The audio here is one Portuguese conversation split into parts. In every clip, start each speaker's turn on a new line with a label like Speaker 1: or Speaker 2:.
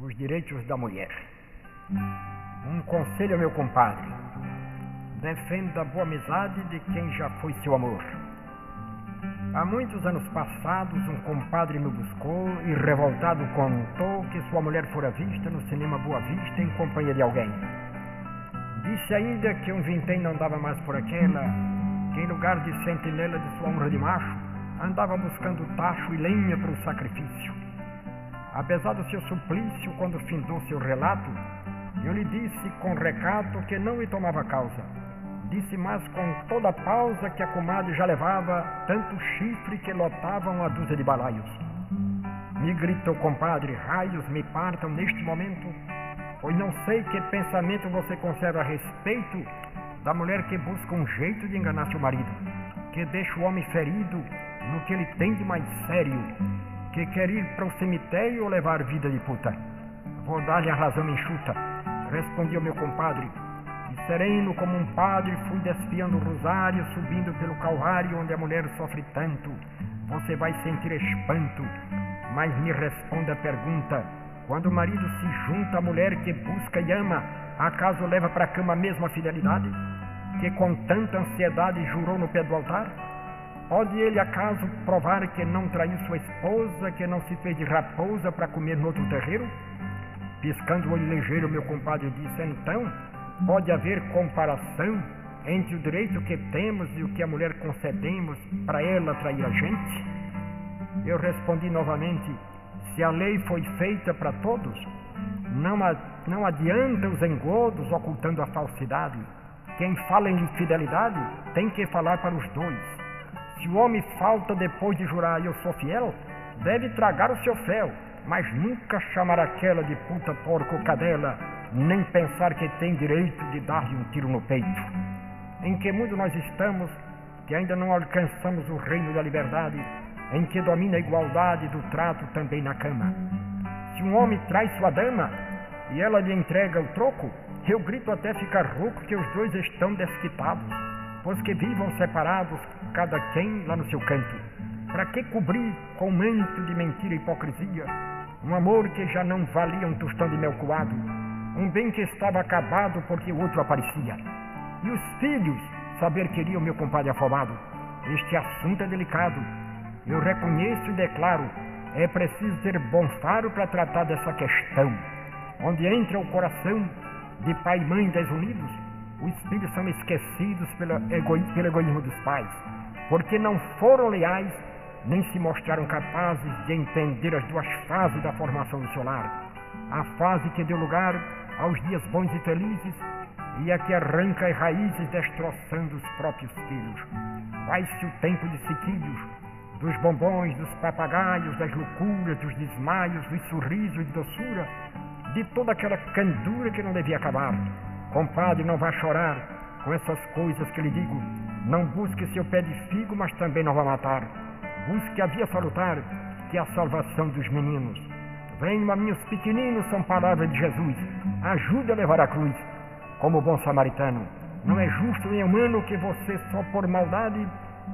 Speaker 1: os direitos da mulher. Um conselho meu compadre: defenda a boa amizade de quem já foi seu amor. Há muitos anos passados, um compadre me buscou e, revoltado, contou que sua mulher fora vista no cinema Boa Vista em companhia de alguém. Disse ainda que um vintém não dava mais por aquela, que em lugar de sentinela de sua honra de macho, andava buscando tacho e lenha para o sacrifício. Apesar do seu suplício, quando findou seu relato, eu lhe disse com recato que não lhe tomava causa. Disse mais com toda a pausa que a comadre já levava tanto chifre que lotava uma dúzia de balaios. Me gritou, compadre, raios me partam neste momento, pois não sei que pensamento você conserva a respeito da mulher que busca um jeito de enganar seu marido, que deixa o homem ferido no que ele tem de mais sério, que quer ir para o cemitério ou levar vida de puta. Vou dar-lhe a razão enxuta, respondi ao meu compadre. E sereno como um padre, fui desfiando o rosário, subindo pelo calvário onde a mulher sofre tanto. Você vai sentir espanto, mas me responda a pergunta: quando o marido se junta à mulher que busca e ama, acaso leva para a cama a mesma fidelidade? Que com tanta ansiedade jurou no pé do altar? Pode ele acaso provar que não traiu sua esposa, que não se fez de raposa para comer no outro terreiro? Piscando o olho ligeiro, meu compadre disse: Então, pode haver comparação entre o direito que temos e o que a mulher concedemos para ela trair a gente? Eu respondi novamente: Se a lei foi feita para todos, não, não adianta os engodos ocultando a falsidade. Quem fala em infidelidade tem que falar para os dois. Se o homem falta depois de jurar eu sou fiel, deve tragar o seu fel, mas nunca chamar aquela de puta, porco cadela, nem pensar que tem direito de dar-lhe um tiro no peito. Em que mundo nós estamos que ainda não alcançamos o reino da liberdade, em que domina a igualdade do trato também na cama? Se um homem traz sua dama e ela lhe entrega o troco, eu grito até ficar rouco que os dois estão desquitados pois que vivam separados, cada quem lá no seu canto. Para que cobrir com manto de mentira e hipocrisia um amor que já não valia um tostão de mel coado, um bem que estava acabado porque o outro aparecia? E os filhos saber queriam meu compadre afobado. Este assunto é delicado. Eu reconheço e declaro, é preciso ter bom faro para tratar dessa questão, onde entra o coração de pai e mãe desunidos os filhos são esquecidos pelo, pelo egoísmo dos pais, porque não foram leais nem se mostraram capazes de entender as duas fases da formação do seu lar. A fase que deu lugar aos dias bons e felizes e a que arranca as raízes destroçando os próprios filhos. Vai-se o tempo de sequilhos, dos bombons, dos papagaios, das loucuras, dos desmaios, dos sorrisos de doçura, de toda aquela candura que não devia acabar Compadre, não vá chorar com essas coisas que lhe digo. Não busque seu pé de figo, mas também não vá matar. Busque a via salutar, que é a salvação dos meninos. Venham a mim os pequeninos, são palavras de Jesus. Ajude a levar a cruz, como bom samaritano. Não é justo nem humano que você, só por maldade,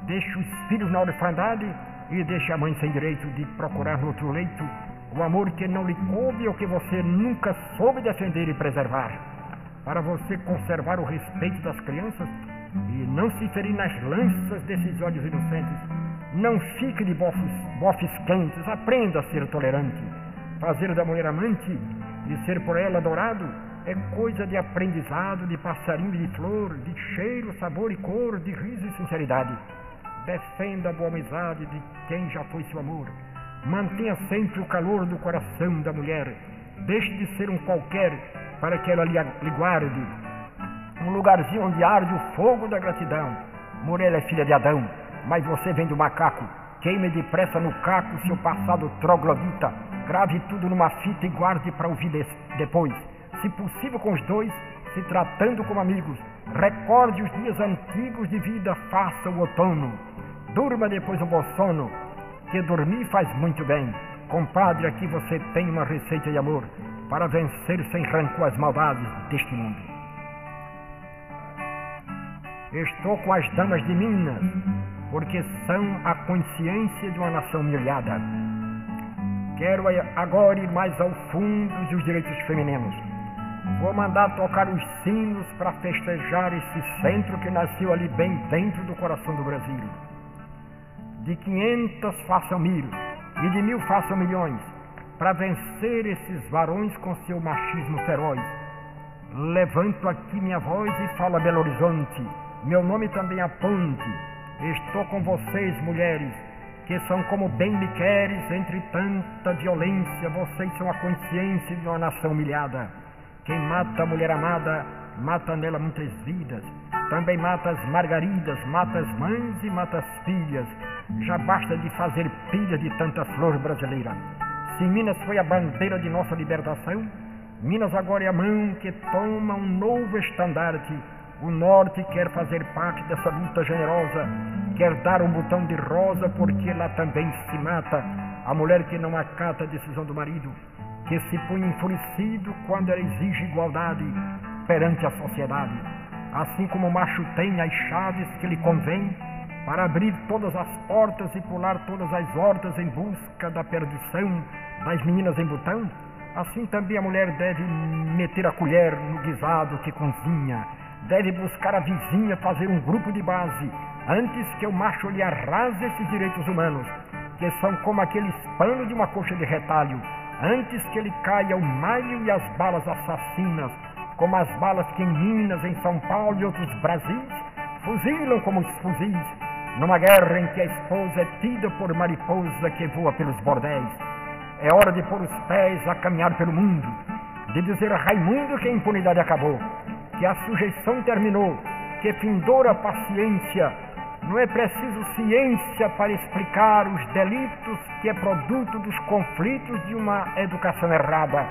Speaker 1: deixe os filhos na orfandade e deixe a mãe sem direito de procurar no outro leito o amor que não lhe coube ou que você nunca soube defender e preservar para você conservar o respeito das crianças e não se ferir nas lanças desses olhos inocentes. Não fique de bofes, bofes quentes, aprenda a ser tolerante. Fazer da mulher amante e ser por ela adorado é coisa de aprendizado, de passarinho e de flor, de cheiro, sabor e cor, de riso e sinceridade. Defenda a boa amizade de quem já foi seu amor. Mantenha sempre o calor do coração da mulher. Deixe de ser um qualquer para que ela lhe, guarde um lugarzinho onde arde o fogo da gratidão. Mulher é filha de Adão, mas você vem do macaco. Queime depressa no caco seu passado troglodita. Grave tudo numa fita e guarde para ouvir depois. Se possível com os dois, se tratando como amigos. Recorde os dias antigos de vida, faça o outono. Durma depois o bom sono, que dormir faz muito bem. Compadre, aqui você tem uma receita de amor para vencer sem rancor as maldades deste mundo. Estou com as damas de Minas, porque são a consciência de uma nação humilhada. Quero agora ir mais ao fundo dos direitos femininos. Vou mandar tocar os sinos para festejar esse centro que nasceu ali bem dentro do coração do Brasil. De quinhentas façam mil e de mil façam milhões para vencer esses varões com seu machismo feroz. Levanto aqui minha voz e falo a Belo Horizonte. Meu nome também é Ponte. Estou com vocês, mulheres que são como bem me queres entre tanta violência, vocês são a consciência de uma nação humilhada. Quem mata a mulher amada, mata nela muitas vidas. Também mata as margaridas, mata as mães e mata as filhas. Já basta de fazer pilha de tanta flor brasileira. Se Minas foi a bandeira de nossa libertação, Minas agora é a mão que toma um novo estandarte o Norte quer fazer parte dessa luta generosa, quer dar um botão de rosa porque lá também se mata a mulher que não acata a decisão do marido, que se põe enfurecido quando ela exige igualdade perante a sociedade. Assim como o macho tem as chaves que lhe convém para abrir todas as portas e pular todas as hortas em busca da perdição das meninas em botão, assim também a mulher deve meter a colher no guisado que cozinha deve buscar a vizinha fazer um grupo de base antes que o macho lhe arrase esses direitos humanos, que são como aquele pano de uma coxa de retalho, antes que ele caia o maio e as balas assassinas, como as balas que em Minas, em São Paulo e outros Brasis fuzilam como os fuzis, numa guerra em que a esposa é tida por mariposa que voa pelos bordéis. É hora de pôr os pés a caminhar pelo mundo, de dizer a Raimundo que a impunidade acabou, que a sujeição terminou, que findou a paciência. Não é preciso ciência para explicar os delitos que é produto dos conflitos de uma educação errada.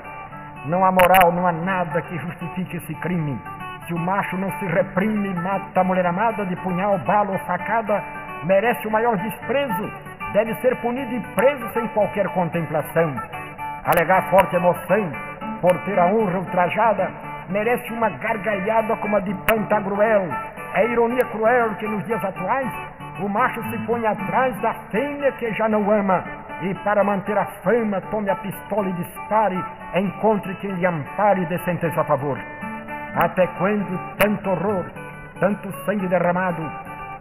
Speaker 1: Não há moral, não há nada que justifique esse crime. Se o macho não se reprime e mata a mulher amada de punhal, bala ou facada, merece o maior desprezo, deve ser punido e preso sem qualquer contemplação. Alegar forte emoção por ter a honra ultrajada merece uma gargalhada como a de Pantagruel. É ironia cruel que nos dias atuais o macho se põe atrás da fêmea que já não ama e para manter a fama tome a pistola e dispare, encontre quem lhe ampare e dê sentença a favor. Até quando tanto horror, tanto sangue derramado,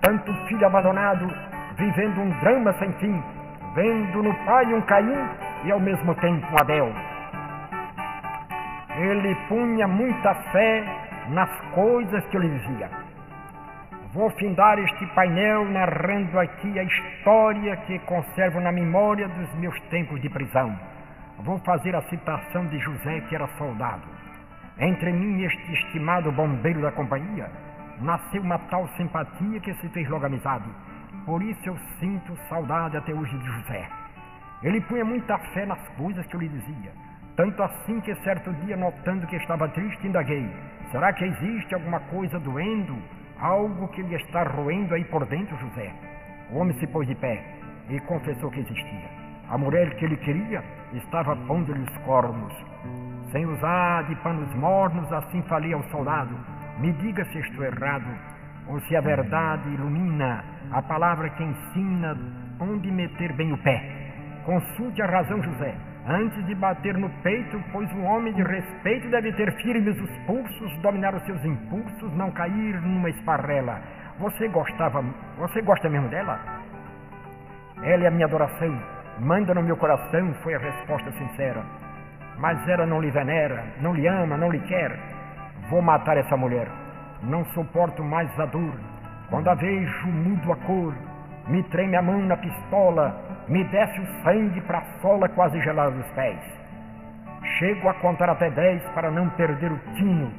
Speaker 1: tanto filho abandonado, vivendo um drama sem fim, vendo no pai um Caim e ao mesmo tempo um Abel? Ele punha muita fé nas coisas que eu lhe dizia. Vou findar este painel narrando aqui a história que conservo na memória dos meus tempos de prisão. Vou fazer a citação de José, que era soldado. Entre mim e este estimado bombeiro da companhia, nasceu uma tal simpatia que se fez logo amizade. Por isso eu sinto saudade até hoje de José. Ele punha muita fé nas coisas que eu lhe dizia tanto assim que certo dia, notando que estava triste, indaguei: Será que existe alguma coisa doendo? Algo que lhe está roendo aí por dentro, José? O homem se pôs de pé e confessou que existia. A mulher que ele queria estava pondo-lhe os cornos. Sem usar de panos mornos, assim falei ao soldado: Me diga se estou errado, ou se a verdade ilumina, a palavra que ensina onde meter bem o pé. Consulte a razão, José antes de bater no peito, pois um homem de respeito deve ter firmes os pulsos, dominar os seus impulsos, não cair numa esparrela. Você gostava, você gosta mesmo dela? Ela é a minha adoração, manda no meu coração, foi a resposta sincera. Mas ela não lhe venera, não lhe ama, não lhe quer. Vou matar essa mulher. Não suporto mais a dor. Quando a vejo, mudo a cor. Me treme a mão na pistola, me desce o sangue para a sola quase gelada dos pés. Chego a contar até dez para não perder o tino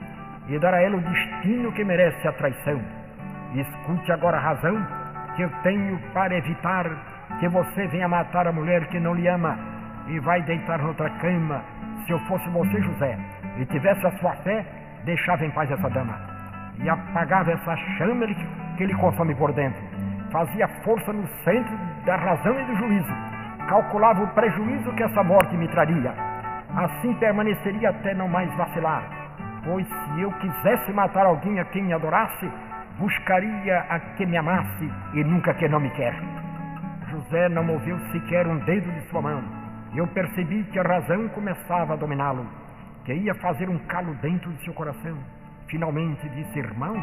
Speaker 1: e dar a ela o destino que merece a traição. Escute agora a razão que eu tenho para evitar que você venha matar a mulher que não lhe ama e vai deitar noutra cama. Se eu fosse você, José, e tivesse a sua fé, deixava em paz essa dama e apagava essa chama que lhe consome por dentro. Fazia força no centro da razão e do juízo. Calculava o prejuízo que essa morte me traria. Assim permaneceria até não mais vacilar. Pois se eu quisesse matar alguém a quem me adorasse, buscaria a que me amasse e nunca que não me quer. José não moveu sequer um dedo de sua mão. Eu percebi que a razão começava a dominá-lo, que ia fazer um calo dentro de seu coração. Finalmente disse: Irmão,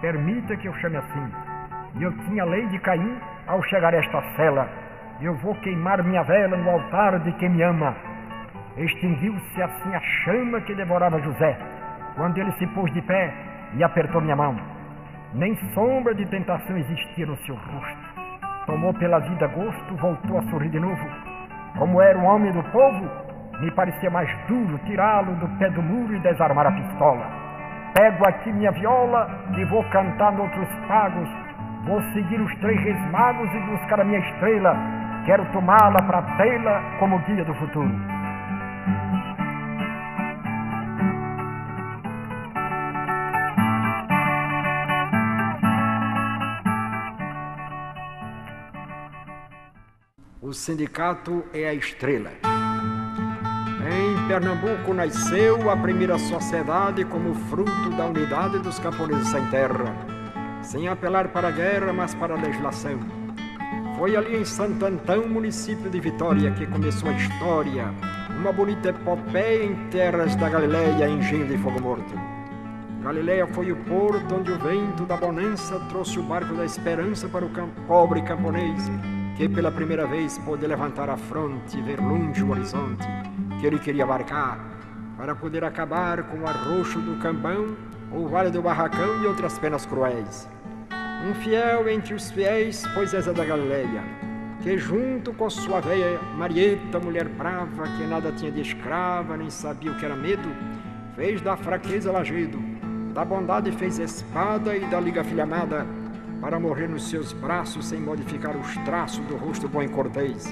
Speaker 1: permita que eu chame assim. Eu tinha lei de Caim ao chegar a esta cela. Eu vou queimar minha vela no altar de quem me ama. Extinguiu-se assim a chama que devorava José, quando ele se pôs de pé e apertou minha mão. Nem sombra de tentação existia no seu rosto. Tomou pela vida gosto, voltou a sorrir de novo. Como era um homem do povo, me parecia mais duro tirá-lo do pé do muro e desarmar a pistola. Pego aqui minha viola e vou cantar noutros pagos. Vou seguir os três reis magos e buscar a minha estrela. Quero tomá-la para tê-la como guia do futuro.
Speaker 2: O sindicato é a estrela. Em Pernambuco nasceu a primeira sociedade como fruto da unidade dos camponeses sem terra, sem apelar para a guerra, mas para a legislação. Foi ali em Santo Antão, município de Vitória, que começou a história, uma bonita epopeia em terras da Galileia, engenho de fogo morto. Galileia foi o porto onde o vento da bonança trouxe o barco da esperança para o pobre camponês, que pela primeira vez pôde levantar a fronte e ver longe o horizonte que ele queria abarcar, para poder acabar com o arroxo do Cambão, o Vale do Barracão e outras penas cruéis. Um fiel entre os fiéis foi Zezé da Galileia, que junto com sua veia Marieta, mulher brava, que nada tinha de escrava, nem sabia o que era medo, fez da fraqueza lajedo, da bondade fez espada e da liga filha amada, para morrer nos seus braços sem modificar os traços do rosto bom e cortês.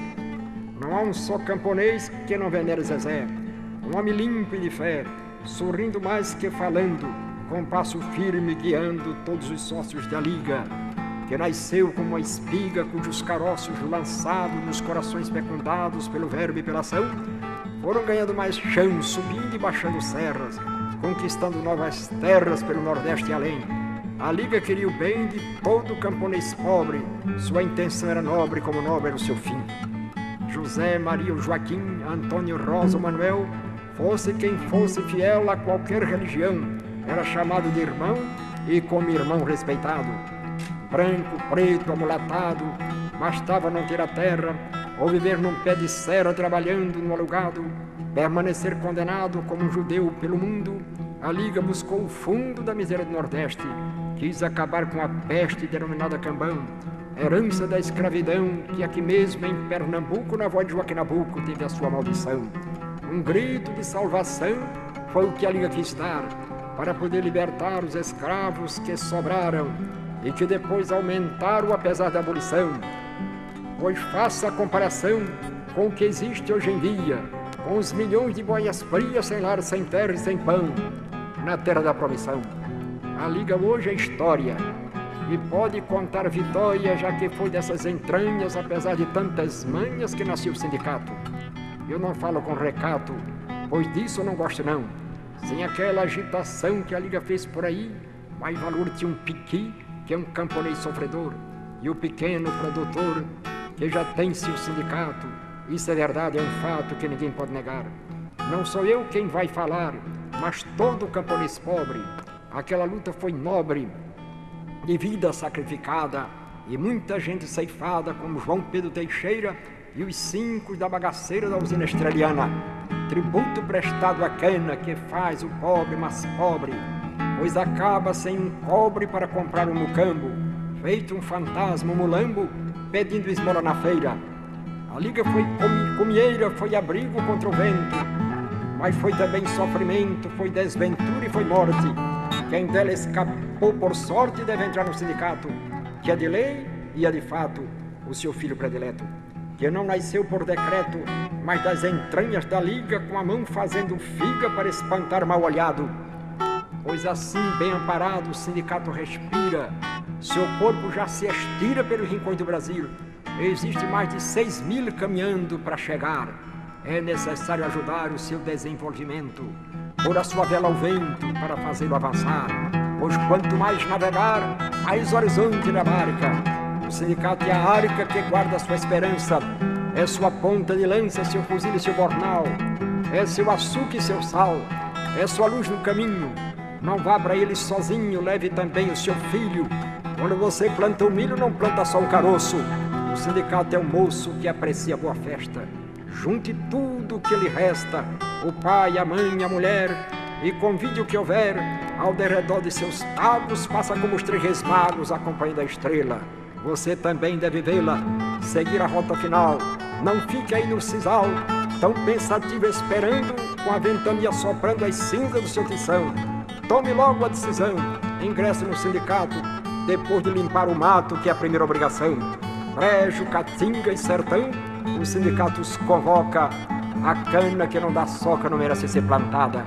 Speaker 2: Não há um só camponês que não venere Zezé, um homem limpo e de fé, sorrindo mais que falando, com passo firme guiando todos os sócios da liga, que nasceu como uma espiga cujos caroços lançados nos corações fecundados pelo verbo e pela ação, foram ganhando mais chão, subindo e baixando serras, conquistando novas terras pelo Nordeste e além. A Liga queria o bem de todo camponês pobre, sua intenção era nobre, como nobre era o seu fim. José, Maria, Joaquim, Antônio, Rosa, Manuel, fosse quem fosse fiel a qualquer religião, era chamado de irmão e como irmão respeitado. Branco, preto, amulatado, bastava não ter a terra ou viver num pé de serra trabalhando no alugado, permanecer condenado como um judeu pelo mundo. A Liga buscou o fundo da miséria do Nordeste quis acabar com a peste denominada cambão, herança da escravidão que aqui mesmo em Pernambuco, na voz de Joaquim Nabuco, teve a sua maldição. Um grito de salvação foi o que a Liga quis dar para poder libertar os escravos que sobraram e que depois aumentaram apesar da abolição. Pois faça a comparação com o que existe hoje em dia, com os milhões de boias frias sem lar, sem terra e sem pão, na terra da promissão. A Liga hoje é história e pode contar vitória, já que foi dessas entranhas, apesar de tantas manhas, que nasceu o sindicato. Eu não falo com recato, pois disso eu não gosto não. Sem aquela agitação que a Liga fez por aí, mais valor tinha um piqui, que é um camponês sofredor, e o pequeno produtor, que já tem seu sindicato. Isso é verdade, é um fato que ninguém pode negar. Não sou eu quem vai falar, mas todo camponês pobre, Aquela luta foi nobre, de vida sacrificada e muita gente ceifada, como João Pedro Teixeira e os cinco da bagaceira da usina estreliana. Tributo prestado à cana que faz o pobre mais pobre, pois acaba sem um cobre para comprar um mucambo, feito um fantasma um mulambo, pedindo esmola na feira. A liga foi comieira, foi abrigo contra o vento, mas foi também sofrimento, foi desventura e foi morte quem dela escapou por sorte deve entrar no sindicato, que é de lei e é de fato o seu filho predileto, que não nasceu por decreto, mas das entranhas da liga, com a mão fazendo figa para espantar mal olhado. Pois assim, bem amparado, o sindicato respira, seu corpo já se estira pelos rincões do Brasil. Existe mais de seis mil caminhando para chegar. É necessário ajudar o seu desenvolvimento pôr a sua vela ao vento para fazê-lo avançar, pois quanto mais navegar, mais horizonte na barca. O sindicato é a arca que guarda sua esperança, É sua ponta de lança, seu fuzil e seu bornal. É seu açúcar e seu sal. É sua luz no caminho. Não vá para ele sozinho, leve também o seu filho. Quando você planta o milho, não planta só um caroço. O sindicato é o moço que aprecia a boa festa. Junte tudo o que lhe resta, o pai, a mãe, a mulher, e convide o que houver ao derredor de seus tábuos, faça como os três magos acompanhando a estrela. Você também deve vê-la, seguir a rota final. Não fique aí no sisal, tão pensativo esperando, com a ventania soprando as cinzas do seu tição. Tome logo a decisão, ingresse no sindicato, depois de limpar o mato, que é a primeira obrigação. Brejo, Caatinga e Sertão, o sindicato os convoca. A cana que não dá soca não merece ser plantada.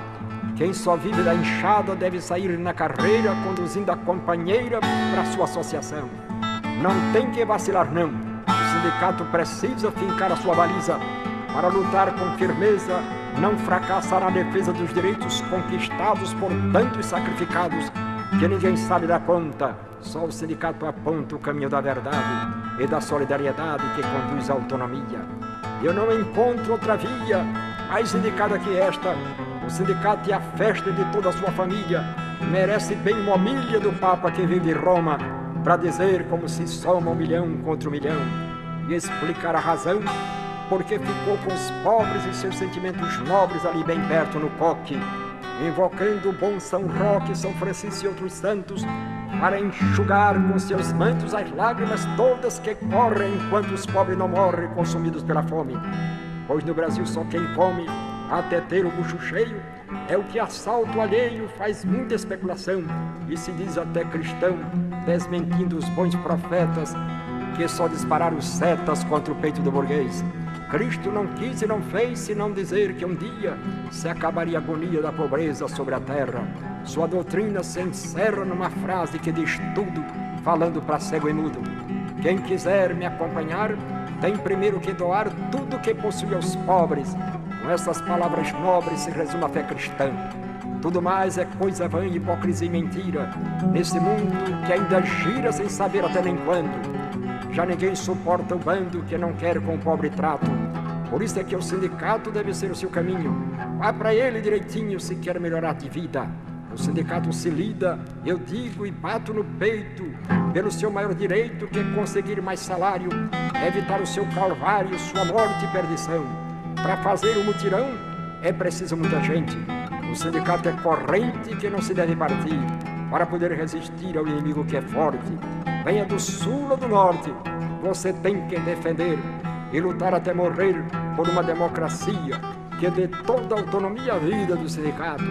Speaker 2: Quem só vive da enxada deve sair na carreira, conduzindo a companheira para sua associação. Não tem que vacilar, não. O sindicato precisa fincar a sua baliza para lutar com firmeza, não fracassar na defesa dos direitos conquistados por tantos sacrificados que ninguém sabe da conta. Só o sindicato aponta o caminho da verdade e da solidariedade que conduz à autonomia. Eu não encontro outra via mais indicada que esta. O sindicato é a festa de toda a sua família. Merece bem uma milha do Papa que vem de Roma para dizer como se soma um milhão contra um milhão e explicar a razão porque ficou com os pobres e seus sentimentos nobres ali bem perto no coque invocando o bom São Roque, São Francisco e outros santos, para enxugar com seus mantos as lágrimas todas que correm enquanto os pobres não morrem consumidos pela fome. Pois no Brasil só quem come, até ter o bucho cheio, é o que assalto alheio faz muita especulação e se diz até cristão, desmentindo os bons profetas que só dispararam setas contra o peito do burguês. Cristo não quis e não fez senão dizer que um dia se acabaria a agonia da pobreza sobre a terra. Sua doutrina se encerra numa frase que diz tudo, falando para cego e mudo. Quem quiser me acompanhar, tem primeiro que doar tudo que possui aos pobres. Com essas palavras nobres se resume a fé cristã. Tudo mais é coisa vã, hipocrisia e mentira, nesse mundo que ainda gira sem saber até nem quando. Já ninguém suporta o bando que não quer com o pobre trato. Por isso é que o sindicato deve ser o seu caminho. Vá para ele direitinho se quer melhorar de vida. O sindicato se lida, eu digo e bato no peito, pelo seu maior direito, que é conseguir mais salário, evitar o seu calvário, sua morte e perdição. Para fazer o mutirão é preciso muita gente. O sindicato é corrente que não se deve partir, para poder resistir ao inimigo que é forte venha do sul ou do norte, você tem que defender e lutar até morrer por uma democracia que dê toda a autonomia à vida do sindicato.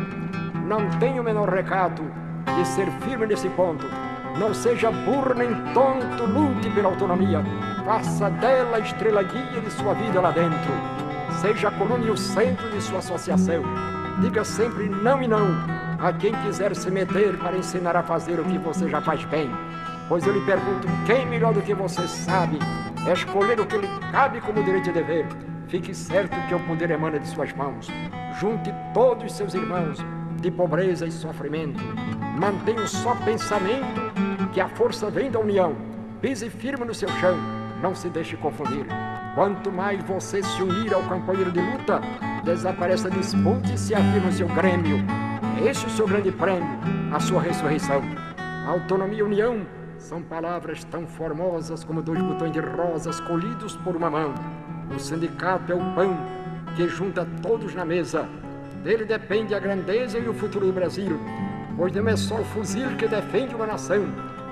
Speaker 2: Não tenho o menor recato de ser firme nesse ponto. Não seja burro nem tonto, lute pela autonomia. Faça dela a estrela guia de sua vida lá dentro. Seja a coluna e o centro de sua associação. Diga sempre não e não a quem quiser se meter para ensinar a fazer o que você já faz bem. Pois eu lhe pergunto: quem melhor do que você sabe é escolher o que lhe cabe como direito e dever? Fique certo que o poder emana de suas mãos. Junte todos os seus irmãos de pobreza e sofrimento. Mantenha o só pensamento que a força vem da união. Pise firme no seu chão, não se deixe confundir. Quanto mais você se unir ao companheiro de luta, desaparece a disputa e se afirma o seu grêmio. Esse é o seu grande prêmio, a sua ressurreição. Autonomia e união são palavras tão formosas como dois botões de rosas colhidos por uma mão. O sindicato é o pão que junta todos na mesa. Dele depende a grandeza e o futuro do Brasil, pois não é só o fuzil que defende uma nação.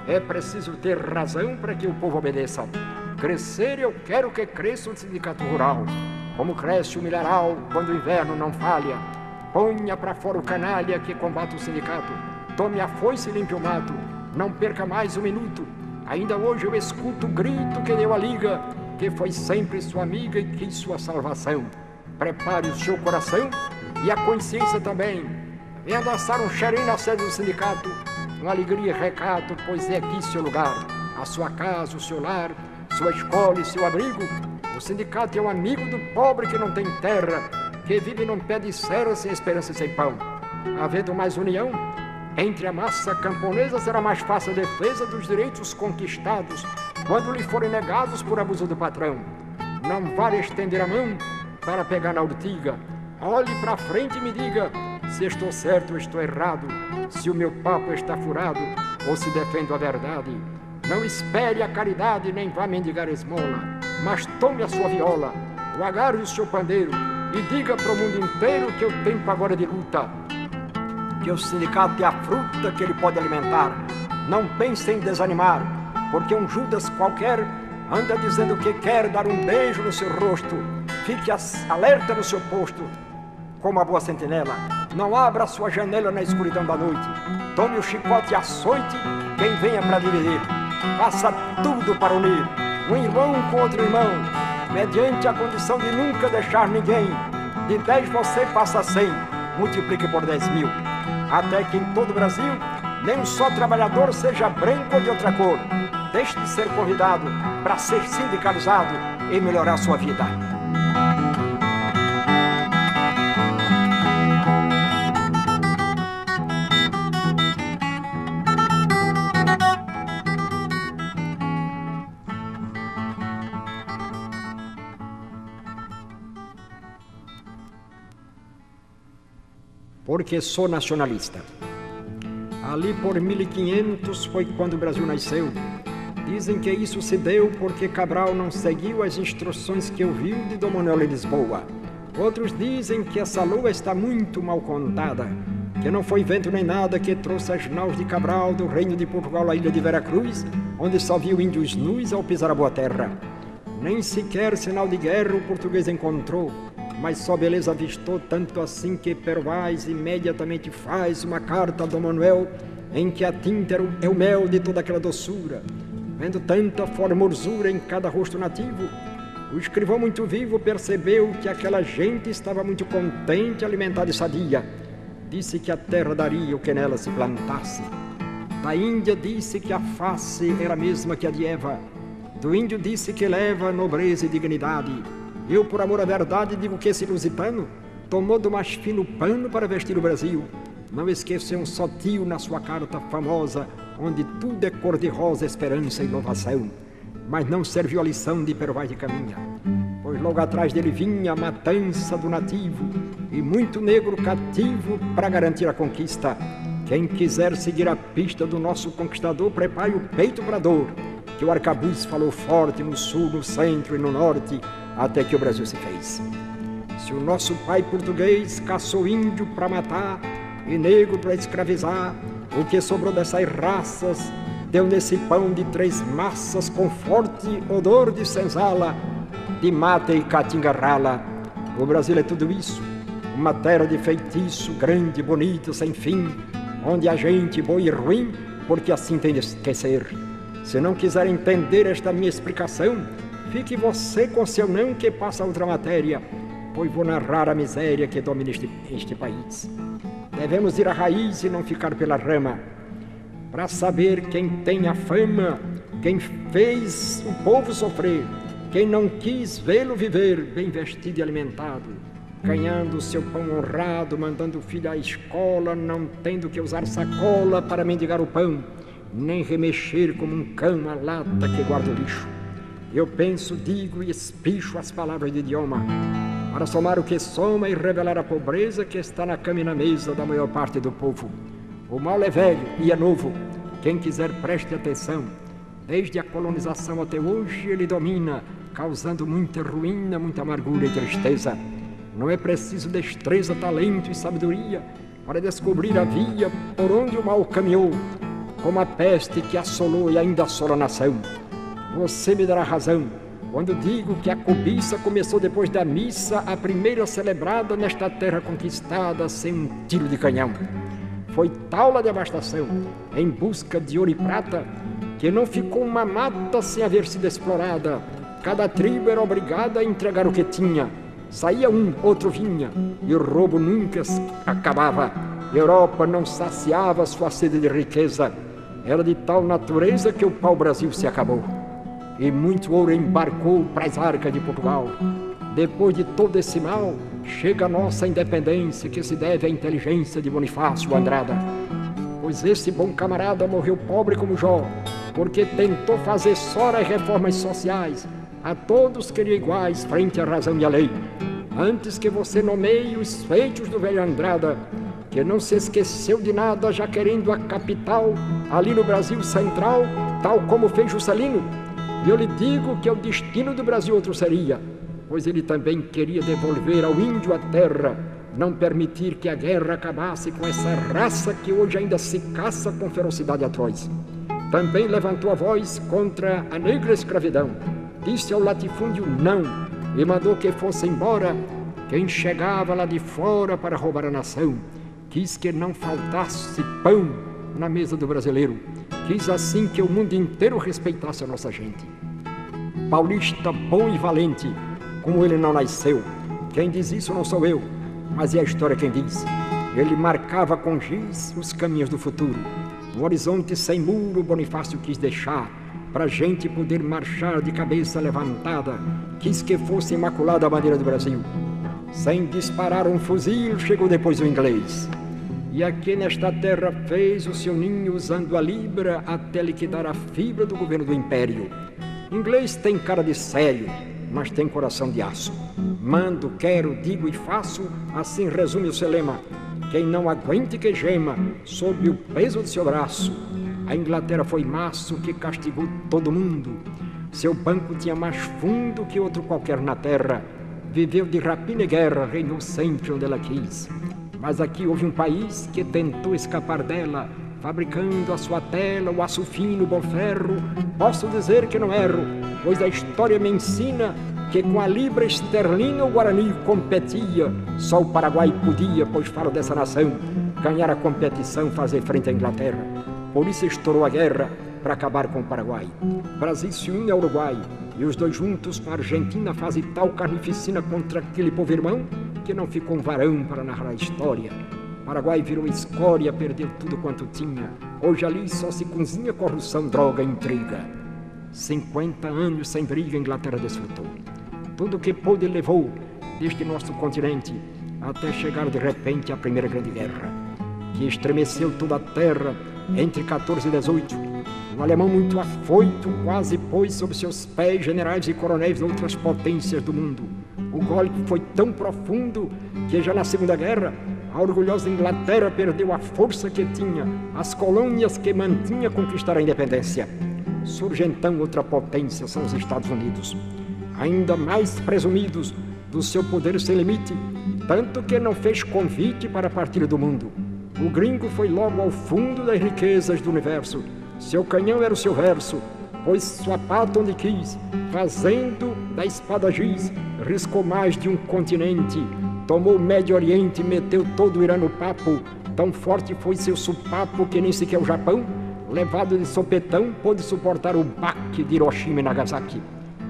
Speaker 2: É preciso ter razão para que o povo obedeça. Crescer, eu quero que cresça o sindicato rural, como cresce o milharal quando o inverno não falha. Ponha para fora o canalha que combate o sindicato. Tome a foice e limpe o mato não perca mais um minuto. Ainda hoje eu escuto o grito que deu a liga, que foi sempre sua amiga e quis sua salvação. Prepare o seu coração e a consciência também. Venha dançar um xerém na sede do sindicato, com alegria e recato, pois é aqui seu lugar. A sua casa, o seu lar, sua escola e seu abrigo. O sindicato é um amigo do pobre que não tem terra, que vive num pé de serra sem esperança e sem pão. Havendo mais união, entre a massa camponesa será mais fácil a defesa dos direitos conquistados quando lhe forem negados por abuso do patrão. Não vale estender a mão para pegar na urtiga. Olhe para frente e me diga se estou certo ou estou errado, se o meu papo está furado ou se defendo a verdade. Não espere a caridade nem vá mendigar esmola, mas tome a sua viola, o agarre o seu pandeiro e diga para o mundo inteiro que o tempo agora é de luta. Que o sindicato é a fruta que ele pode alimentar. Não pense em desanimar, porque um Judas qualquer anda dizendo que quer dar um beijo no seu rosto. Fique alerta no seu posto, como a boa sentinela. Não abra sua janela na escuridão da noite. Tome o chicote e açoite quem venha para dividir. Faça tudo para unir um irmão com outro irmão, mediante a condição de nunca deixar ninguém. De dez você passa cem, multiplique por dez mil. Até que em todo o Brasil, nem um só trabalhador seja branco ou de outra cor. Deixe de ser convidado para ser sindicalizado e melhorar sua vida. Porque sou nacionalista. Ali por 1500 foi quando o Brasil nasceu. Dizem que isso se deu porque Cabral não seguiu as instruções que ouviu de Dom Manuel de Lisboa. Outros dizem que essa lua está muito mal contada, que não foi vento nem nada que trouxe as naus de Cabral do reino de Portugal à ilha de Veracruz, onde só viu índios nus ao pisar a boa terra. Nem sequer sinal de guerra o português encontrou, mas só beleza avistou tanto assim que Pervaz imediatamente faz uma carta a Dom Manuel em que a tinta é o mel de toda aquela doçura. Vendo tanta formosura em cada rosto nativo, o escrivão muito vivo percebeu que aquela gente estava muito contente, alimentada e sadia. Disse que a terra daria o que nela se plantasse. Da Índia disse que a face era a mesma que a de Eva. Do índio disse que leva nobreza e dignidade. Eu, por amor à verdade, digo que esse lusitano tomou do mais fino pano para vestir o Brasil. Não esqueceu um só tio na sua carta famosa, onde tudo é cor-de-rosa, esperança e inovação. Mas não serviu a lição de Pervaz de Caminha, pois logo atrás dele vinha a matança do nativo e muito negro cativo para garantir a conquista. Quem quiser seguir a pista do nosso conquistador, prepare o peito para dor, que o arcabuz falou forte no sul, no centro e no norte, até que o Brasil se fez. Se o nosso pai português caçou índio para matar e negro para escravizar, o que sobrou dessas raças deu nesse pão de três massas com forte odor de senzala, de mata e catinga rala. O Brasil é tudo isso, uma terra de feitiço, grande, bonita, sem fim, onde a gente boa e ruim, porque assim tem de esquecer. Se não quiser entender esta minha explicação, Fique você com seu não que passa outra matéria, pois vou narrar a miséria que domina este, este país. Devemos ir à raiz e não ficar pela rama, para saber quem tem a fama, quem fez o povo sofrer, quem não quis vê-lo viver bem vestido e alimentado, ganhando seu pão honrado, mandando o filho à escola, não tendo que usar sacola para mendigar o pão, nem remexer como um cão a lata que guarda o lixo. Eu penso, digo e espicho as palavras de idioma, para somar o que soma e revelar a pobreza que está na cama e na mesa da maior parte do povo. O mal é velho e é novo. Quem quiser preste atenção. Desde a colonização até hoje ele domina, causando muita ruína, muita amargura e tristeza. Não é preciso destreza, talento e sabedoria para descobrir a via por onde o mal caminhou, como a peste que assolou e ainda assola a nação. Você me dará razão quando digo que a cobiça começou depois da missa, a primeira celebrada nesta terra conquistada sem um tiro de canhão. Foi tal a devastação, em busca de ouro e prata, que não ficou uma mata sem haver sido explorada. Cada tribo era obrigada a entregar o que tinha. Saía um, outro vinha, e o roubo nunca acabava. Europa não saciava sua sede de riqueza. Era de tal natureza que o pau-brasil se acabou e muito ouro embarcou para as arcas de Portugal. Depois de todo esse mal, chega a nossa independência, que se deve à inteligência de Bonifácio Andrada. Pois esse bom camarada morreu pobre como Jó, porque tentou fazer só as reformas sociais, a todos queria iguais frente à razão e à lei. Antes que você nomeie os feitos do velho Andrada, que não se esqueceu de nada, já querendo a capital ali no Brasil Central, tal como fez Juscelino. E eu lhe digo que o destino do Brasil outro seria, pois ele também queria devolver ao índio a terra, não permitir que a guerra acabasse com essa raça que hoje ainda se caça com ferocidade atroz. Também levantou a voz contra a negra escravidão, disse ao latifúndio não e mandou que fosse embora quem chegava lá de fora para roubar a nação quis que não faltasse pão na mesa do brasileiro, quis assim que o mundo inteiro respeitasse a nossa gente. Paulista bom e valente, como ele não nasceu. Quem diz isso não sou eu, mas é a história quem diz. Ele marcava com giz os caminhos do futuro. O horizonte sem muro Bonifácio quis deixar, para a gente poder marchar de cabeça levantada. Quis que fosse imaculada a bandeira do Brasil. Sem disparar um fuzil, chegou depois o inglês e aqui nesta terra fez o seu ninho usando a libra até liquidar a fibra do governo do império. Inglês tem cara de sério, mas tem coração de aço. Mando, quero, digo e faço, assim resume o seu lema. Quem não aguente que gema, sob o peso do seu braço. A Inglaterra foi maço que castigou todo mundo. Seu banco tinha mais fundo que outro qualquer na terra. Viveu de rapina e guerra, reinou sempre onde ela quis. Mas aqui houve um país que tentou escapar dela, fabricando a sua tela, o aço fino, o bom ferro. Posso dizer que não erro, pois a história me ensina que com a libra esterlina o Guarani competia. Só o Paraguai podia, pois falo dessa nação, ganhar a competição, fazer frente à Inglaterra. Por isso estourou a guerra para acabar com o Paraguai. Brasil se une ao Uruguai e os dois juntos com a Argentina fazem tal carnificina contra aquele povo irmão que não ficou um varão para narrar a história. Paraguai virou escória, perdeu tudo quanto tinha. Hoje ali só se cozinha corrupção, droga intriga. 50 anos sem briga, a Inglaterra desfrutou. Tudo que pôde levou deste nosso continente até chegar de repente à Primeira Grande Guerra, que estremeceu toda a terra entre 14 e 18. Um alemão muito afoito quase pôs sob seus pés generais e coronéis de outras potências do mundo o golpe foi tão profundo que já na Segunda Guerra a orgulhosa Inglaterra perdeu a força que tinha, as colônias que mantinha conquistar a independência. Surge então outra potência, são os Estados Unidos, ainda mais presumidos do seu poder sem limite, tanto que não fez convite para partir do mundo. O gringo foi logo ao fundo das riquezas do universo. Seu canhão era o seu verso, pois sua pata onde quis, fazendo da espada giz riscou mais de um continente, tomou o Médio Oriente meteu todo o Irã no papo. Tão forte foi seu supapo que nem sequer o Japão, levado de sopetão, pôde suportar o baque de Hiroshima e Nagasaki.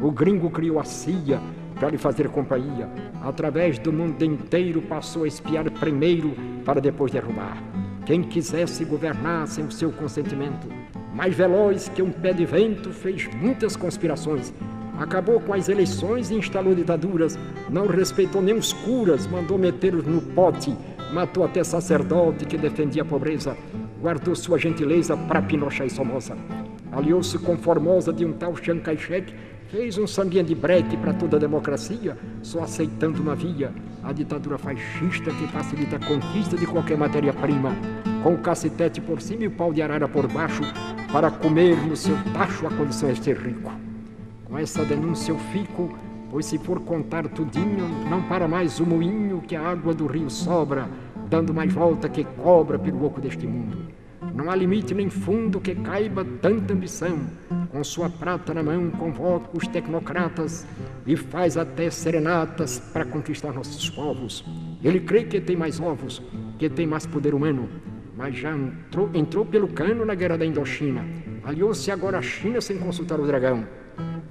Speaker 2: O gringo criou a CIA para lhe fazer companhia. Através do mundo inteiro passou a espiar primeiro para depois derrubar. Quem quisesse governar sem o seu consentimento, mais veloz que um pé de vento, fez muitas conspirações acabou com as eleições e instalou ditaduras, não respeitou nem os curas, mandou metê-los no pote, matou até sacerdote que defendia a pobreza, guardou sua gentileza para Pinochet e Somoza. Aliou-se com Formosa de um tal Chiang Kai-shek, fez um sambinha de breque para toda a democracia, só aceitando uma via, a ditadura fascista que facilita a conquista de qualquer matéria-prima, com o cacetete por cima e o pau de arara por baixo, para comer no seu tacho a condição de ser rico. Com essa denúncia eu fico, pois se for contar tudinho, não para mais o moinho que a água do rio sobra, dando mais volta que cobra pelo oco deste mundo. Não há limite nem fundo que caiba tanta ambição. Com sua prata na mão, convoca os tecnocratas e faz até serenatas para conquistar nossos povos. Ele crê que tem mais ovos, que tem mais poder humano, mas já entrou, entrou pelo cano na guerra da Indochina. Aliou-se agora à China sem consultar o dragão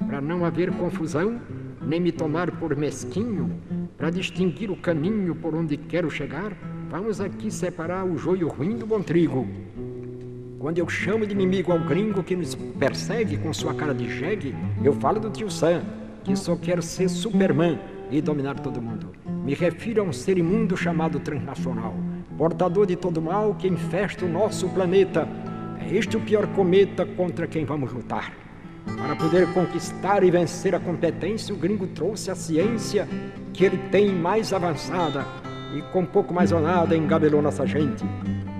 Speaker 2: para não haver confusão, nem me tomar por mesquinho, para distinguir o caminho por onde quero chegar, vamos aqui separar o joio ruim do bom trigo. Quando eu chamo de inimigo ao gringo que nos persegue com sua cara de jegue, eu falo do tio Sam, que só quer ser Superman e dominar todo mundo. Me refiro a um ser imundo chamado transnacional, portador de todo mal que infesta o nosso planeta. É este o pior cometa contra quem vamos lutar. Para poder conquistar e vencer a competência, o gringo trouxe a ciência que ele tem mais avançada e com pouco mais ou nada engabelou nossa gente.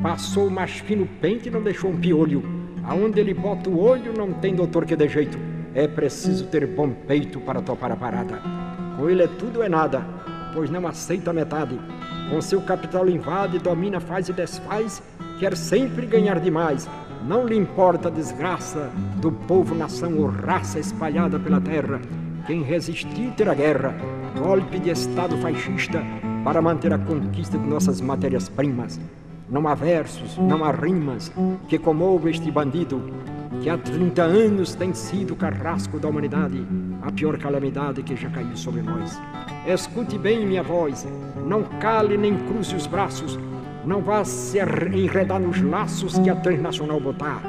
Speaker 2: Passou o mais fino pente e não deixou um piolho. Aonde ele bota o olho não tem doutor que dê jeito. É preciso ter bom peito para topar a parada. Com ele é tudo ou é nada, pois não aceita metade. Com seu capital invade, domina, faz e desfaz, quer sempre ganhar demais. Não lhe importa a desgraça do povo, nação ou raça espalhada pela terra. Quem resistir terá guerra, golpe de Estado fascista para manter a conquista de nossas matérias-primas. Não há versos, não há rimas que comovam este bandido que há 30 anos tem sido o carrasco da humanidade, a pior calamidade que já caiu sobre nós. Escute bem minha voz, não cale nem cruze os braços, não vá se enredar nos laços que a transnacional botar,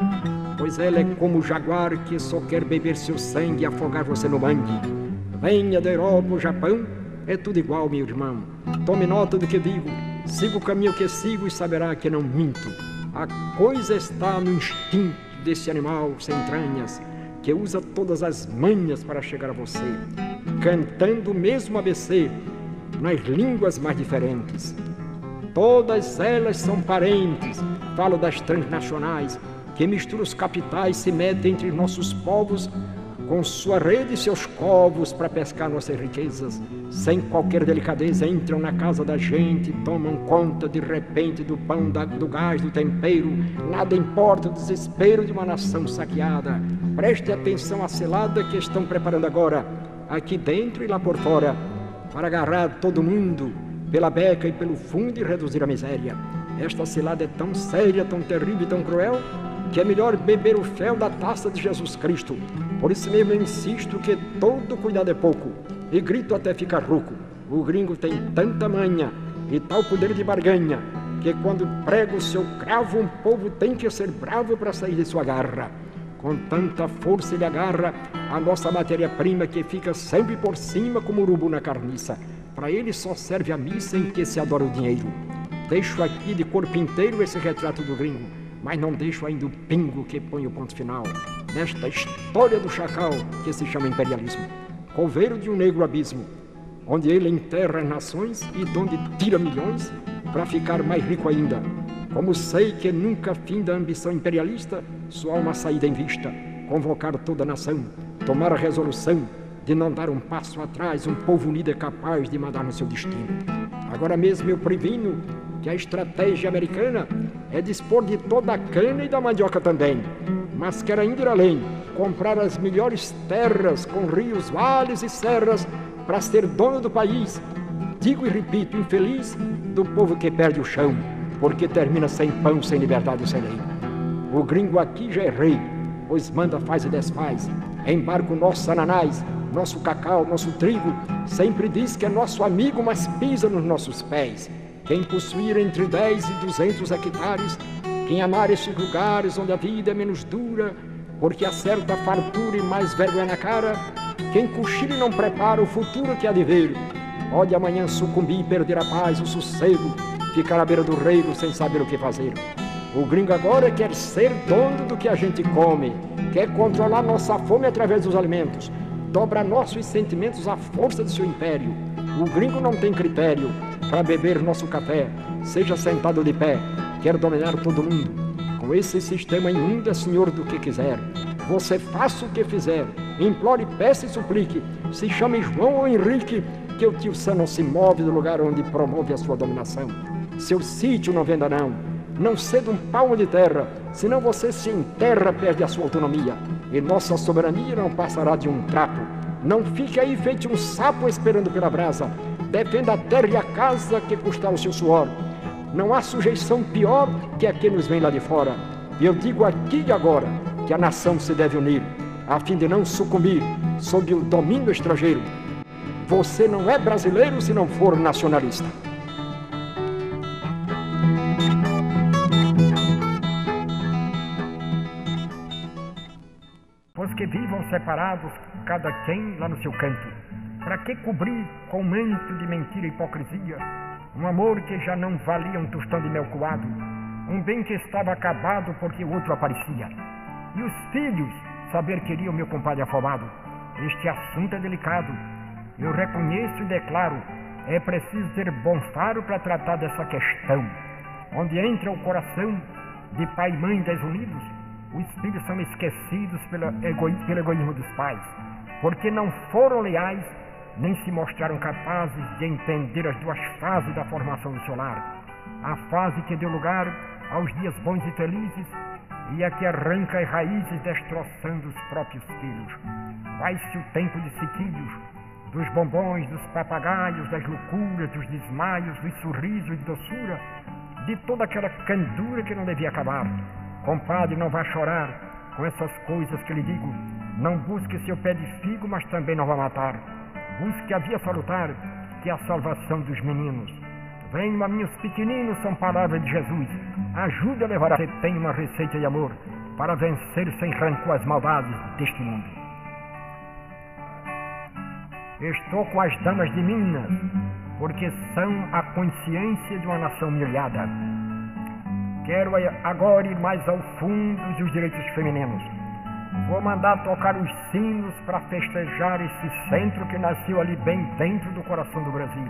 Speaker 2: pois ela é como o jaguar que só quer beber seu sangue e afogar você no mangue. Venha da Europa ou Japão, é tudo igual, meu irmão. Tome nota do que digo, siga o caminho que sigo e saberá que não minto. A coisa está no instinto desse animal sem entranhas, que usa todas as manhas para chegar a você, cantando o mesmo ABC nas línguas mais diferentes. Todas elas são parentes, falo das transnacionais, que misturam os capitais, se metem entre nossos povos com sua rede e seus covos para pescar nossas riquezas. Sem qualquer delicadeza, entram na casa da gente, tomam conta de repente do pão, da, do gás, do tempero. Nada importa o desespero de uma nação saqueada. Preste atenção à selada que estão preparando agora, aqui dentro e lá por fora, para agarrar todo mundo pela beca e pelo fundo e reduzir a miséria. Esta cilada é tão séria, tão terrível e tão cruel que é melhor beber o fel da taça de Jesus Cristo. Por isso mesmo eu insisto que todo cuidado é pouco, e grito até ficar rouco. O gringo tem tanta manha e tal poder de barganha, que quando prega o seu cravo, um povo tem que ser bravo para sair de sua garra. Com tanta força ele agarra a nossa matéria-prima que fica sempre por cima como urubu na carniça. Para ele só serve a missa em que se adora o dinheiro. Deixo aqui de corpo inteiro esse retrato do gringo mas não deixo ainda o pingo que põe o ponto final nesta história do chacal que se chama imperialismo. Coveiro de um negro abismo, onde ele enterra nações e de onde tira milhões para ficar mais rico ainda. Como sei que nunca fim da ambição imperialista, sua alma saída em vista, convocar toda a nação, tomar a resolução de não dar um passo atrás, um povo unido é capaz de mandar no seu destino. Agora mesmo eu previno que a estratégia americana é dispor de toda a cana e da mandioca também, mas quer ainda ir além, comprar as melhores terras com rios, vales e serras para ser dono do país. Digo e repito, infeliz do povo que perde o chão, porque termina sem pão, sem liberdade e sem lei. O gringo aqui já é rei, pois manda, faz e desfaz. Embarca o nosso ananás, nosso cacau, nosso trigo, sempre diz que é nosso amigo, mas pisa nos nossos pés. Quem possuir entre 10 e 200 hectares, quem amar estes lugares onde a vida é menos dura, porque há certa fartura e mais vergonha na cara, quem cochila e não prepara o futuro que há de ver, pode amanhã sucumbir e perder a paz, o sossego, ficar à beira do reino sem saber o que fazer. O gringo agora quer ser dono do que a gente come, quer controlar nossa fome através dos alimentos, dobra nossos sentimentos à força do seu império. O gringo não tem critério, para beber nosso café, seja sentado de pé, quer dominar todo mundo. Com esse sistema imundo é senhor do que quiser. Você faça o que fizer, implore, peça e suplique. Se chame João ou Henrique, que o tio Sam não se move do lugar onde promove a sua dominação. Seu sítio não venda não. Não ceda um palmo de terra, senão você se enterra, perde a sua autonomia. E nossa soberania não passará de um trapo. Não fique aí feito um sapo esperando pela brasa. Defenda a terra e a casa que custaram o seu suor. Não há sujeição pior que a que nos vem lá de fora. E eu digo aqui e agora que a nação se deve unir, a fim de não sucumbir sob o domínio estrangeiro. Você não é brasileiro se não for nacionalista.
Speaker 1: Que vivam separados, cada quem lá no seu canto para que cobrir com manto de mentira e hipocrisia um amor que já não valia um tostão de mel coado, um bem que estava acabado porque o outro aparecia? E os filhos Saber queria o meu compadre afobado. Este assunto é delicado. Eu reconheço e declaro, é preciso ter bom faro para tratar dessa questão. Onde entra o coração de pai e mãe desunidos, os filhos são esquecidos pelo, pelo egoísmo dos pais, porque não foram leais nem se mostraram capazes de entender as duas fases da formação do seu lar. A fase que deu lugar aos dias bons e felizes e a que arranca as raízes destroçando os próprios filhos. Vai-se o tempo de sequilhos, dos bombons, dos papagaios, das loucuras, dos desmaios, dos sorrisos de doçura, de toda aquela candura que não devia acabar. Compadre, não vá chorar com essas coisas que lhe digo. Não busque seu pé de figo, mas também não vá matar. Busque a via salutar, que é a salvação dos meninos. Venham a meus pequeninos, são palavras de Jesus. Ajude a levar a você tem uma receita de amor para vencer sem rancor as maldades deste mundo. Estou com as damas de Minas, porque são a consciência de uma nação humilhada. Quero agora ir mais ao fundo dos direitos femininos Vou mandar tocar os sinos para festejar esse centro que nasceu ali bem dentro do coração do Brasil.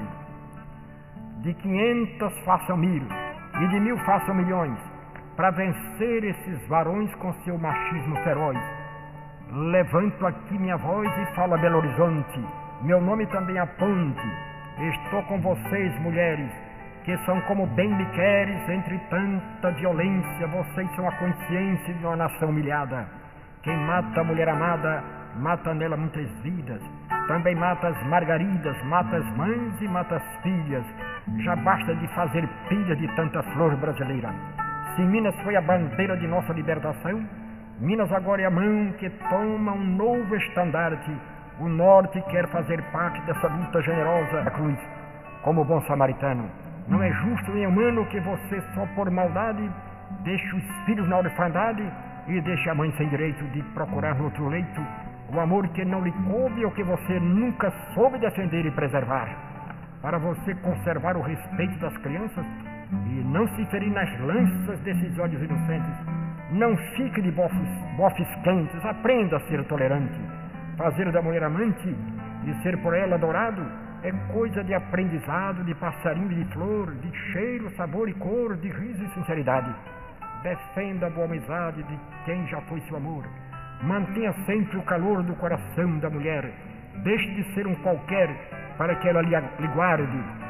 Speaker 1: De quinhentas façam mil e de mil façam milhões para vencer esses varões com seu machismo feroz. Levanto aqui minha voz e falo a Belo Horizonte. Meu nome também é Ponte. Estou com vocês, mulheres, que são como bem me queres entre tanta violência. Vocês são a consciência de uma nação humilhada. Quem mata a mulher amada, mata nela muitas vidas. Também mata as margaridas, mata as mães e mata as filhas. Já basta de fazer pilha de tanta flor brasileira. Se Minas foi a bandeira de nossa libertação, Minas agora é a mão que toma um novo estandarte. O Norte quer fazer parte dessa luta generosa da cruz, como bom samaritano. Não é justo nem humano que você, só por maldade, deixe os filhos na orfandade e deixe a mãe sem direito de procurar no outro leito o amor que não lhe coube ou que você nunca soube defender e preservar. Para você conservar o respeito das crianças e não se ferir nas lanças desses olhos inocentes. Não fique de bofes, bofes quentes, aprenda a ser tolerante. Fazer da mulher amante e ser por ela adorado é coisa de aprendizado, de passarinho de flor, de cheiro, sabor e cor, de riso e sinceridade. Defenda a boa amizade de quem já foi seu amor. Mantenha sempre o calor do coração da mulher. Deixe de ser um qualquer para que ela lhe, lhe guarde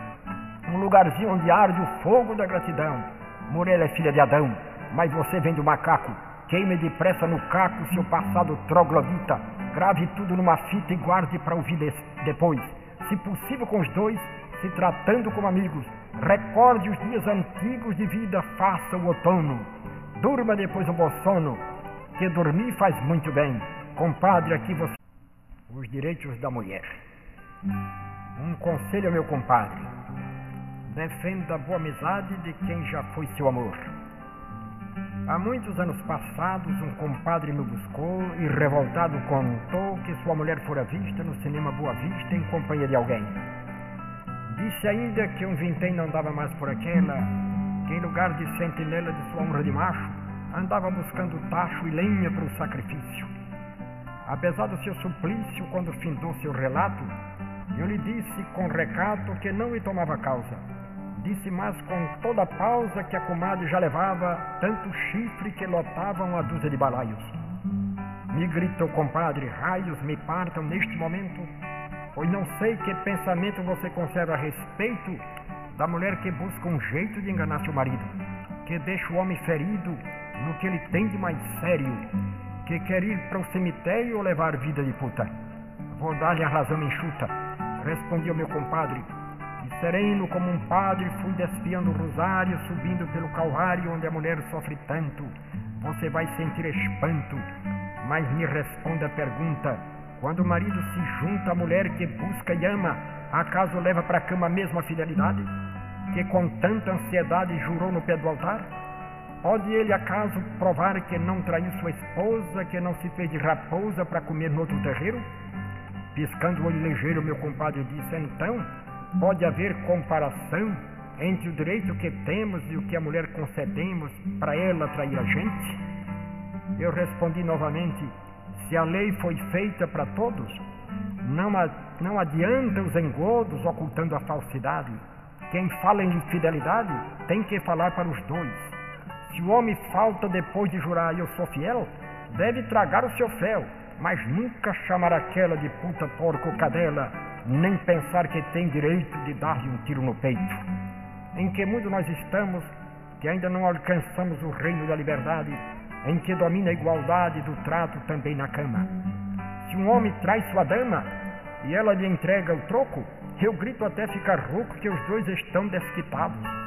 Speaker 1: um lugarzinho onde arde o fogo da gratidão. Morela é filha de Adão, mas você vem do macaco. Queime depressa no caco seu passado troglodita. Grave tudo numa fita e guarde para ouvir depois. Se possível com os dois, se tratando como amigos. Recorde os dias antigos de vida, faça o outono. Durma depois um bom sono, que dormir faz muito bem. Compadre, aqui você. Os direitos da mulher. Um conselho, meu compadre. Defenda a boa amizade de quem já foi seu amor. Há muitos anos passados, um compadre me buscou e, revoltado, contou que sua mulher fora vista no cinema Boa Vista em companhia de alguém. Disse ainda que um vintém não dava mais por aquela, que em lugar de sentinela de sua honra de macho, andava buscando tacho e lenha para o sacrifício. Apesar do seu suplício, quando findou seu relato, eu lhe disse com recato que não lhe tomava causa. Disse mais com toda a pausa que a comadre já levava tanto chifre que lotava uma dúzia de balaios. Me gritou, compadre, raios me partam neste momento, pois não sei que pensamento você conserva a respeito da mulher que busca um jeito de enganar seu marido, que deixa o homem ferido no que ele tem de mais sério, que quer ir para o cemitério ou levar vida de puta. Vou dar-lhe a razão enxuta, respondi ao meu compadre, sereno como um padre fui desfiando o rosário, subindo pelo calvário onde a mulher sofre tanto. Você vai sentir espanto, mas me responda a pergunta: quando o marido se junta à mulher que busca e ama, acaso leva para a cama a fidelidade? Que com tanta ansiedade jurou no pé do altar? Pode ele acaso provar que não traiu sua esposa, que não se fez de raposa para comer no outro terreiro? Piscando o olho ligeiro, meu compadre disse: Então, pode haver comparação entre o direito que temos e o que a mulher concedemos para ela trair a gente? Eu respondi novamente: Se a lei foi feita para todos, não, não adianta os engodos ocultando a falsidade. Quem fala em infidelidade tem que falar para os dois. Se o homem falta depois de jurar eu sou fiel, deve tragar o seu fel, mas nunca chamar aquela de puta, porco, cadela, nem pensar que tem direito de dar-lhe um tiro no peito. Em que mundo nós estamos que ainda não alcançamos o reino da liberdade, em que domina a igualdade do trato também na cama? Se um homem traz sua dama e ela lhe entrega o troco, eu grito até ficar rouco que os dois estão desquitados.